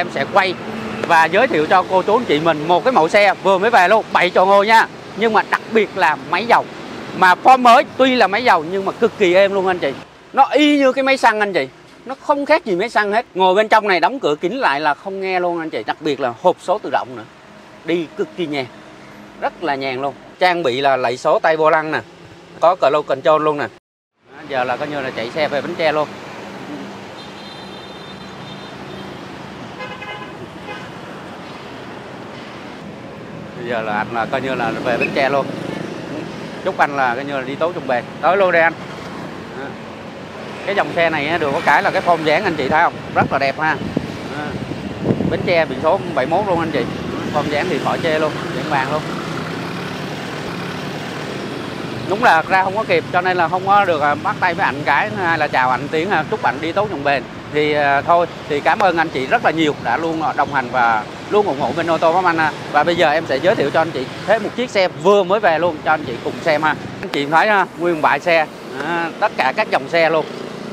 em sẽ quay và giới thiệu cho cô chú anh chị mình một cái mẫu xe vừa mới về luôn 7 chỗ ngồi nha. Nhưng mà đặc biệt là máy dầu. Mà form mới, tuy là máy dầu nhưng mà cực kỳ êm luôn anh chị. Nó y như cái máy xăng anh chị. Nó không khác gì máy xăng hết. Ngồi bên trong này đóng cửa kín lại là không nghe luôn anh chị. Đặc biệt là hộp số tự động nữa. Đi cực kỳ nhẹ rất là nhàn luôn. Trang bị là lẫy số tay vô lăng nè. Có cờ lô control luôn nè. Giờ là coi như là chạy xe về bánh tre luôn. Giờ là anh là coi như là về bến tre luôn. Chúc anh là coi như là đi tố trung bề tới luôn đây anh. À. Cái dòng xe này được có cái là cái form dáng anh chị thấy không? Rất là đẹp ha. À. Bến tre biển số 71 luôn anh chị. Form dáng thì khỏi chê luôn dáng vàng luôn. Đúng là ra không có kịp, cho nên là không có được à, bắt tay với anh cái, hay là chào anh tiếng chúc anh đi tốt trong bền thì thôi, thì cảm ơn anh chị rất là nhiều đã luôn đồng hành và luôn ủng hộ bên ô tô Pháp Anh ha. và bây giờ em sẽ giới thiệu cho anh chị thêm một chiếc xe vừa mới về luôn cho anh chị cùng xem ha. Anh chị thấy ha nguyên bãi xe à, tất cả các dòng xe luôn.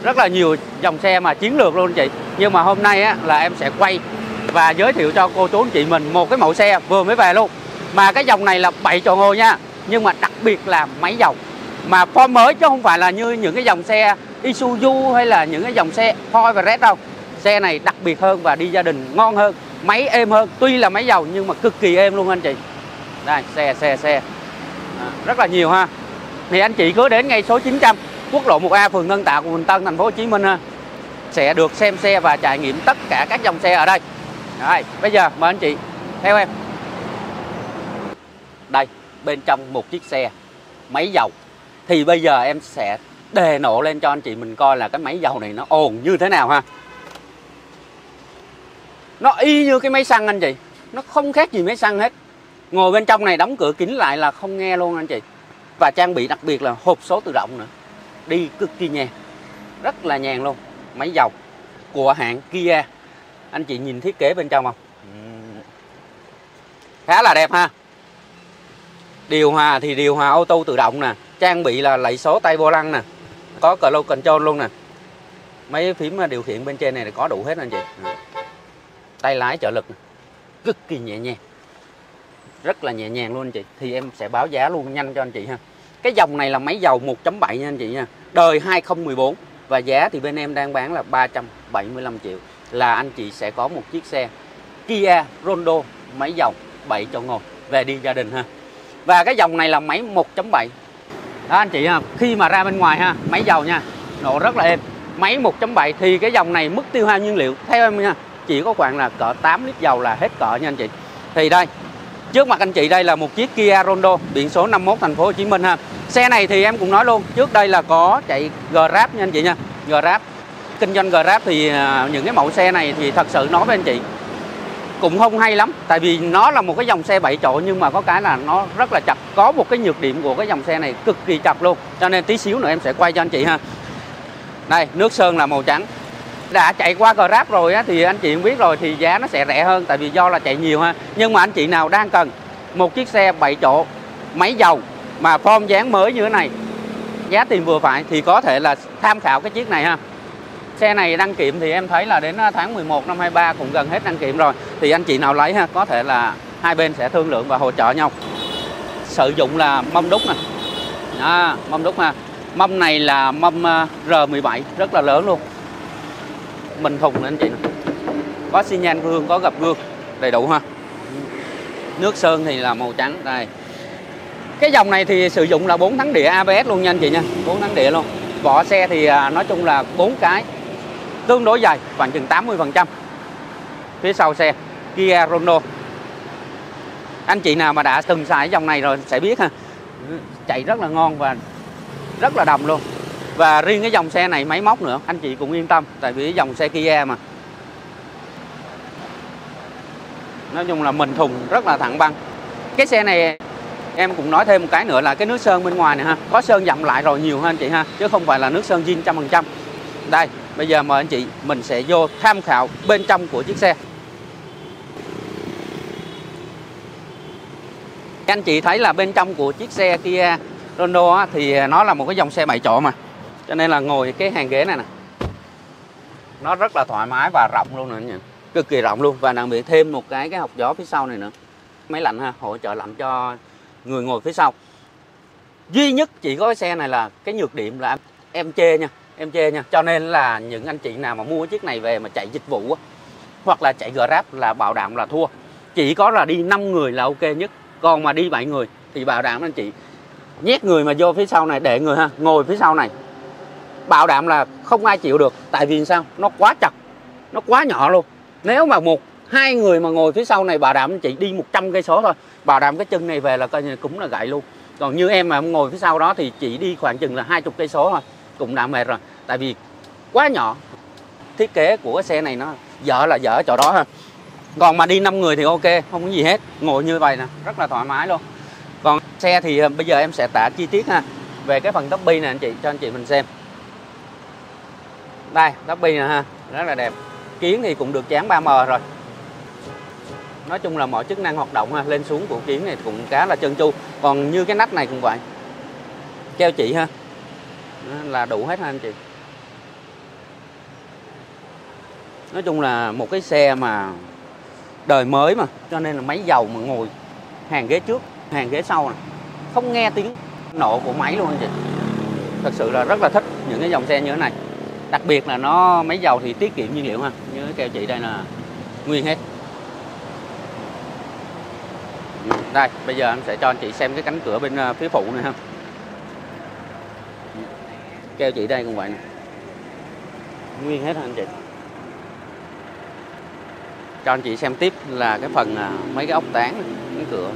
Rất là nhiều dòng xe mà chiến lược luôn anh chị. Nhưng mà hôm nay á, là em sẽ quay và giới thiệu cho cô chú anh chị mình một cái mẫu xe vừa mới về luôn. Mà cái dòng này là 7 chỗ ngồi nha nhưng mà đặc biệt là máy dầu mà form mới chứ không phải là như những cái dòng xe Isuzu hay là những cái dòng xe Ford và Red đâu. Xe này đặc biệt hơn và đi gia đình ngon hơn máy êm hơn. Tuy là máy dầu nhưng mà cực kỳ êm luôn anh chị. Đây xe xe xe. À, rất là nhiều ha. Thì anh chị cứ đến ngay số 900 quốc lộ 1A phường Tân Tạo quận Tân thành phố Hồ Chí Minh ha. Sẽ được xem xe và trải nghiệm tất cả các dòng xe ở đây. Rồi bây giờ mời anh chị theo em. Đây bên trong một chiếc xe máy dầu thì bây giờ em sẽ đề nộ lên cho anh chị mình coi là cái máy dầu này nó ồn như thế nào ha nó y như cái máy xăng anh chị. Nó không khác gì máy xăng hết. Ngồi bên trong này đóng cửa kín lại là không nghe luôn anh chị. Và trang bị đặc biệt là hộp số tự động nữa. Đi cực kỳ nhàn. Rất là nhàn luôn. Máy dầu của hãng Kia. Anh chị nhìn thiết kế bên trong không? Khá là đẹp ha. Điều hòa thì điều hòa ô tô tự động nè. Trang bị là lẫy số tay vô lăng nè. Có cờ lô control luôn nè. Mấy phím điều khiển bên trên này có đủ hết anh chị tay lái trợ lực cực kỳ nhẹ nhàng. Rất là nhẹ nhàng luôn anh chị. Thì em sẽ báo giá luôn nhanh cho anh chị ha. Cái dòng này là máy dầu 1.7 nha anh chị nha. Đời 2014 và giá thì bên em đang bán là 375 triệu. Là anh chị sẽ có một chiếc xe Kia Rondo máy dầu 7 chỗ ngồi về đi gia đình ha. Và cái dòng này là máy 1.7 đó anh chị ha, khi mà ra bên ngoài ha, máy dầu nha, nổ rất là êm. Máy 1.7 thì cái dòng này mức tiêu hao nhiên liệu, theo em nha chỉ có khoảng là cỡ 8 lít dầu là hết cỡ nha anh chị. Thì đây, trước mặt anh chị đây là một chiếc Kia Rondo, biển số 51 thành phố Hồ Chí Minh ha. Xe này thì em cũng nói luôn, trước đây là có chạy Grab nha anh chị nha. Grab, kinh doanh Grab thì à, những cái mẫu xe này thì thật sự nói với anh chị, cũng không hay lắm. Tại vì nó là một cái dòng xe 7 chỗ nhưng mà có cái là nó rất là chặt, có một cái nhược điểm của cái dòng xe này cực kỳ chặt luôn. Cho nên tí xíu nữa em sẽ quay cho anh chị ha. Đây, nước sơn là màu trắng đã chạy qua Grab rồi á, thì anh chị cũng biết rồi thì giá nó sẽ rẻ hơn tại vì do là chạy nhiều ha. Nhưng mà anh chị nào đang cần một chiếc xe 7 chỗ máy dầu mà form dáng mới như thế này giá tiền vừa phải thì có thể là tham khảo cái chiếc này ha. Xe này đăng kiểm thì em thấy là đến à, tháng 11 năm 23 cũng gần hết đăng kiểm rồi. Thì anh chị nào lấy ha có thể là hai bên sẽ thương lượng và hỗ trợ nhau. Sử dụng là mâm đúc nè. À, mâm đúc ha. Mâm này là mâm à, R17 rất là lớn luôn mình thùng nè anh chị nè. Có xi nhan gương có gập gương, đầy đủ ha. Nước sơn thì là màu trắng, đây. Cái dòng này thì sử dụng là 4 thắng đĩa ABS luôn nha anh chị nha. 4 thắng đĩa luôn. Vỏ xe thì à, nói chung là bốn cái tương đối dài, khoảng chừng 80 phần trăm. Phía sau xe, Kia Rondo. Anh chị nào mà đã từng xài dòng này rồi sẽ biết ha. Chạy rất là ngon và rất là đồng luôn và riêng cái dòng xe này máy móc nữa, anh chị cũng yên tâm, tại vì dòng xe Kia mà. Nói chung là mình thùng rất là thẳng băng. Cái xe này em cũng nói thêm một cái nữa là cái nước sơn bên ngoài này ha, có sơn dặm lại rồi nhiều hơn anh chị ha, chứ không phải là nước sơn zin trăm phần trăm. Đây, bây giờ mời anh chị, mình sẽ vô tham khảo bên trong của chiếc xe. Anh chị thấy là bên trong của chiếc xe Kia Rondo thì nó là một cái dòng xe 7 chỗ mà cho nên là ngồi cái hàng ghế này nè. Nó rất là thoải mái và rộng luôn nè cực kỳ rộng luôn. Và đặc biệt thêm một cái cái hộc gió phía sau này nữa. Máy lạnh ha hỗ trợ lạnh cho người ngồi phía sau. Duy nhất chỉ có cái xe này là cái nhược điểm là em chê nha em chê nha. Cho nên là những anh chị nào mà mua chiếc này về mà chạy dịch vụ á, hoặc là chạy Grab là bảo đảm là thua. Chỉ có là đi 5 người là ok nhất. Còn mà đi 7 người thì bảo đảm anh chị nhét người mà vô phía sau này để người ha ngồi phía sau này bảo đảm là không ai chịu được. Tại vì sao? Nó quá chặt, nó quá nhỏ luôn. Nếu mà một, hai người mà ngồi phía sau này bảo đảm anh chị đi 100 cây số thôi, bảo đảm cái chân này về là coi như cũng là gãy luôn. Còn như em mà ngồi phía sau đó thì chỉ đi khoảng chừng là hai chục cây số thôi, cũng đã mệt rồi. Tại vì quá nhỏ. Thiết kế của cái xe này nó dở là dở chỗ đó ha. Còn mà đi 5 người thì ok, không có gì hết. Ngồi như vậy nè, rất là thoải mái luôn. Còn xe thì ờ, bây giờ em sẽ tả chi tiết ha, về cái phần tóc bi này anh chị, cho anh chị mình xem đây tắp bi nè ha, rất là đẹp. Kiến thì cũng được dán 3M rồi. Nói chung là mọi chức năng hoạt động ha, lên xuống của kiến này cũng khá là chân chu còn như cái nắp này cũng vậy. Keo chị ha. Là đủ hết ha anh chị. Nói chung là một cái xe mà đời mới mà, cho nên là máy dầu mà ngồi hàng ghế trước, hàng ghế sau này không nghe tiếng nổ của máy luôn anh chị. Thật sự là rất là thích những cái dòng xe như thế này đặc biệt là nó máy dầu thì tiết kiệm nhiên liệu ha. Như cái keo chị đây là nguyên hết. Đây, bây giờ anh sẽ cho anh chị xem cái cánh cửa bên ờ, phía phụ này ha. Keo chị đây cũng vậy nè. Nguyên hết anh chị? Cho anh chị xem tiếp là cái phần ờ, mấy cái ốc tán cánh cửa.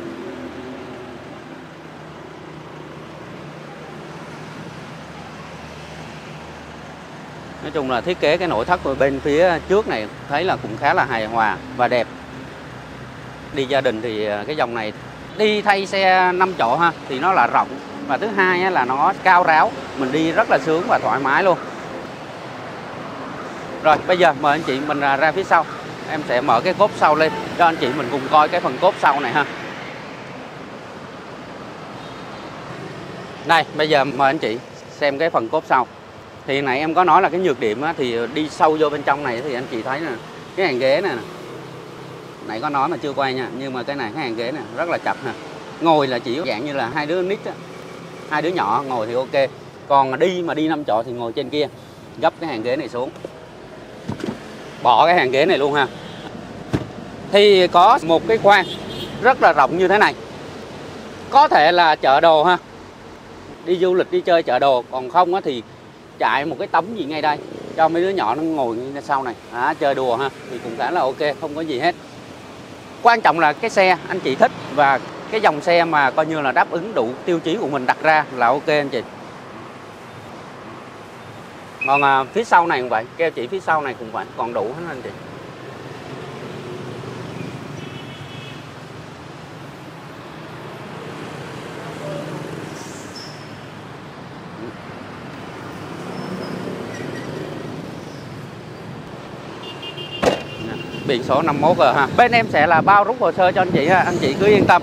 Nói chung là thiết kế cái nội thất bên phía trước này, thấy là cũng khá là hài hòa và đẹp. Đi gia đình thì à, cái dòng này, đi thay xe 5 chỗ ha, thì nó là rộng. Và thứ hai là nó cao ráo, mình đi rất là sướng và thoải mái luôn. Rồi, bây giờ mời anh chị mình à, ra phía sau. Em sẽ mở cái cốp sau lên, cho anh chị mình cùng coi cái phần cốp sau này ha. Đây bây giờ mời anh chị xem cái phần cốp sau thì nãy em có nói là cái nhược điểm á, thì đi sâu vô bên trong này thì anh chị thấy nè cái hàng ghế này nè. Nãy có nói mà chưa quay nha nhưng mà cái này cái hàng ghế này rất là chặt nè. Ngồi là chỉ dạng như là hai đứa nít á hai đứa nhỏ ngồi thì ok. Còn đi mà đi năm chỗ thì ngồi trên kia gấp cái hàng ghế này xuống. Bỏ cái hàng ghế này luôn ha. Thì có một cái khoang rất là rộng như thế này. Có thể là chợ đồ ha. Đi du lịch đi chơi chợ đồ còn không á thì chạy một cái tấm gì ngay đây. Cho mấy đứa nhỏ nó ngồi sau này. À, chơi đùa ha thì cũng khá là ok không có gì hết. Quan trọng là cái xe anh chị thích và cái dòng xe mà coi như là đáp ứng đủ tiêu chí của mình đặt ra là ok anh chị. Còn à, phía sau này cũng vậy keo chỉ phía sau này cũng vậy còn đủ hết anh chị. Biển số 51 rồi ha. Bên em sẽ là bao rút hồ sơ cho anh chị ha. Anh chị cứ yên tâm.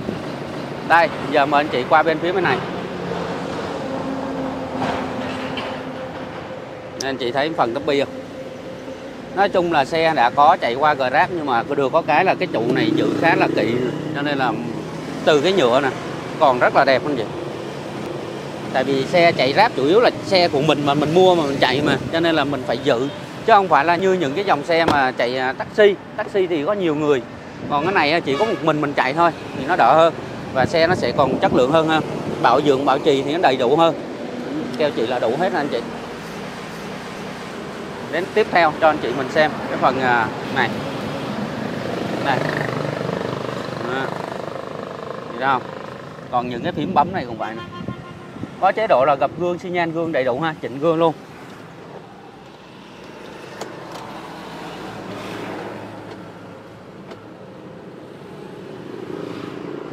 Đây, giờ mời anh chị qua bên phía bên này. Anh chị thấy phần tấm bi không? Nói chung là xe đã có chạy qua Grab nhưng mà được có cái là cái trụ này giữ khá là kỹ, cho nên là từ cái nhựa nè, còn rất là đẹp anh chị. Tại vì xe chạy ráp chủ yếu là xe của mình mà mình mua mà mình chạy mà, cho nên là mình phải giữ chứ không phải là như những cái dòng xe mà chạy à, taxi. Taxi thì có nhiều người. Còn cái này chỉ có một mình mình chạy thôi thì nó đỡ hơn. Và xe nó sẽ còn chất lượng hơn ha. Bảo dưỡng, bảo trì thì nó đầy đủ hơn. Kêu chị là đủ hết anh chị? Đến tiếp theo cho anh chị mình xem cái phần à, này. Này. À. thấy không? Còn những cái phím bấm này cũng vậy nè có chế độ là gập gương, xi nhan gương đầy đủ ha, chỉnh gương luôn.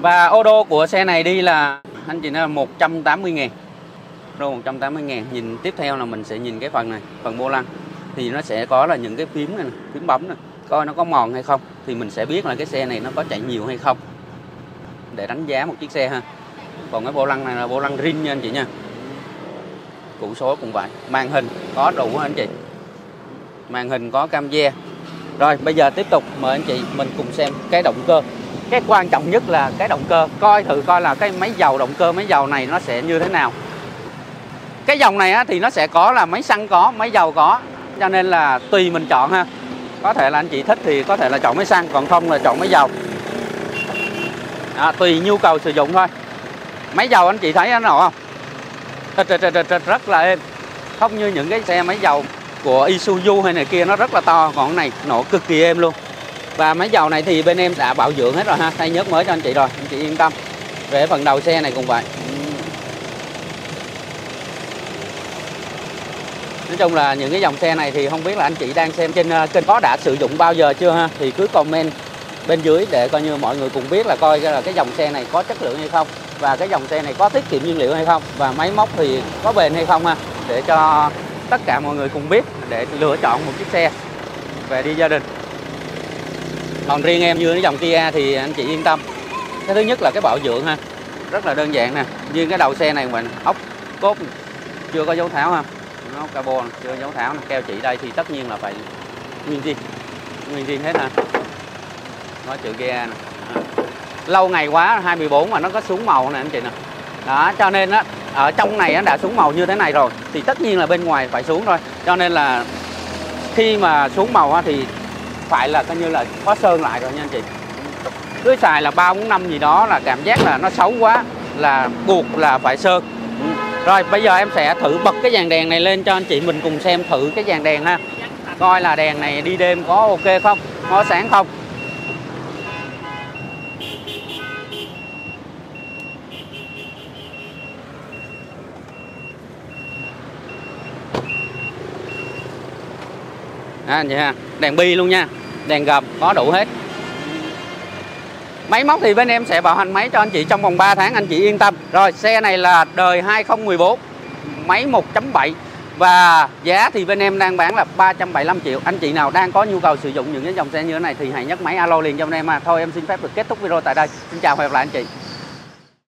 Và ô đô của xe này đi là, anh chị nói 180 ngàn. Đô 180 ngàn. Nhìn tiếp theo là mình sẽ nhìn cái phần này, Phần vô lăng. Thì nó sẽ có là những cái phím này Phím bấm này Coi nó có mòn hay không. Thì mình sẽ biết là cái xe này nó có chạy nhiều hay không. Để đánh giá một chiếc xe ha. Còn cái vô lăng này là vô lăng rin nha anh chị nha. Cụ số cũng vậy. Màn hình có đủ anh chị. Màn hình có cam gia rồi, bây giờ tiếp tục mời anh chị mình cùng xem cái động cơ cái quan trọng nhất là cái động cơ. Coi thử coi là cái máy dầu động cơ máy dầu này nó sẽ như thế nào. Cái dòng này á, thì nó sẽ có là máy xăng có máy dầu có. Cho nên là tùy mình chọn ha. Có thể là anh chị thích thì có thể là chọn máy xăng còn không là chọn máy dầu. À, tùy nhu cầu sử dụng thôi. Máy dầu anh chị thấy nó nổ không? Rất, rất là êm. Không như những cái xe máy dầu của Isuzu hay này kia nó rất là to. Còn cái này nổ cực kỳ êm luôn và máy dầu này thì bên em đã bảo dưỡng hết rồi ha. Thay nhớt mới cho anh chị rồi, anh chị yên tâm. Về phần đầu xe này cũng vậy. Nói chung là những cái dòng xe này thì không biết là anh chị đang xem trên ờ, kênh có đã sử dụng bao giờ chưa ha? Thì cứ comment bên dưới để coi như mọi người cùng biết là coi là cái dòng xe này có chất lượng hay không, và cái dòng xe này có tiết kiệm nhiên liệu hay không, và máy móc thì có bền hay không ha? Để cho tất cả mọi người cùng biết, để lựa chọn một chiếc xe về đi gia đình còn riêng em như cái dòng Kia thì anh chị yên tâm. Cái thứ nhất là cái bảo dưỡng ha, rất là đơn giản nè. Như cái đầu xe này mình ốc cốt chưa có dấu tháo ha, nó carbon chưa dấu tháo nè. Keo chỉ đây thì tất nhiên là phải nguyên zin nguyên zin hết ha. Nó chữ ghe nè. Lâu ngày quá 24 mà nó có xuống màu nè anh chị nè. Đó, cho nên á, ở trong này nó đã xuống màu như thế này rồi, thì tất nhiên là bên ngoài phải xuống thôi. Cho nên là khi mà xuống màu thì phải là coi như là có sơn lại rồi nha anh chị. Cứ xài là ba bốn năm gì đó là cảm giác là nó xấu quá, là buộc là phải sơn. Rồi, bây giờ em sẽ thử bật cái dàn đèn này lên cho anh chị mình cùng xem thử cái dàn đèn ha. Coi là đèn này đi đêm có ok không, có sáng không. À, vậy ha đèn bi luôn nha. Đèn gầm có đủ hết. Máy móc thì bên em sẽ bảo hành máy cho anh chị trong vòng 3 tháng anh chị yên tâm. Rồi xe này là đời 2014 máy 1.7 và giá thì bên em đang bán là 375 triệu. Anh chị nào đang có nhu cầu sử dụng những cái dòng xe như thế này thì hãy nhấc máy alo liền cho bên em à thôi em xin phép được kết thúc video tại đây. Xin chào và hẹn gặp lại anh chị.